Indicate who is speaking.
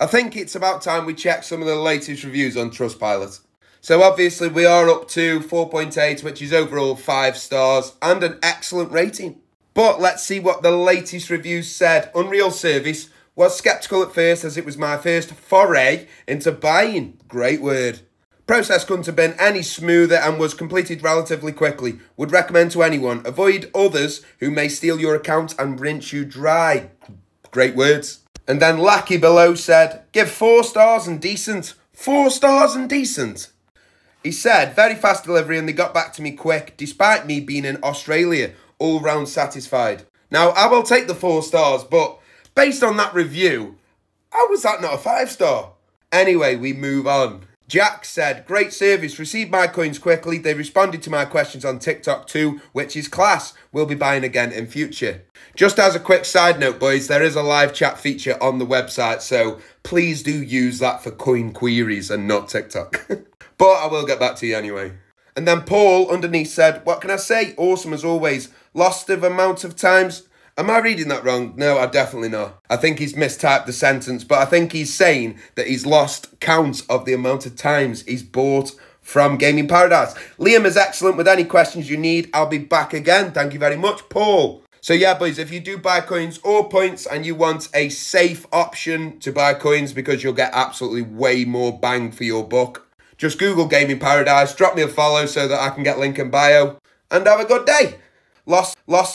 Speaker 1: I think it's about time we check some of the latest reviews on Trustpilot. So obviously we are up to 4.8, which is overall 5 stars and an excellent rating. But let's see what the latest reviews said. Unreal Service was skeptical at first as it was my first foray into buying. Great word. Process couldn't have been any smoother and was completed relatively quickly. Would recommend to anyone. Avoid others who may steal your account and rinse you dry. Great words. And then Lackey below said, give four stars and decent. Four stars and decent. He said, very fast delivery and they got back to me quick, despite me being in Australia, all round satisfied. Now, I will take the four stars, but based on that review, how was that not a five star? Anyway, we move on. Jack said, Great service, received my coins quickly. They responded to my questions on TikTok too, which is class. We'll be buying again in future. Just as a quick side note, boys, there is a live chat feature on the website, so please do use that for coin queries and not TikTok. but I will get back to you anyway. And then Paul underneath said, What can I say? Awesome as always. Lost of amount of times Am I reading that wrong? No, I definitely not. I think he's mistyped the sentence, but I think he's saying that he's lost count of the amount of times he's bought from Gaming Paradise. Liam is excellent with any questions you need. I'll be back again. Thank you very much, Paul. So yeah, boys, if you do buy coins or points and you want a safe option to buy coins because you'll get absolutely way more bang for your buck, just Google Gaming Paradise, drop me a follow so that I can get link in bio, and have a good day. Lost, lost.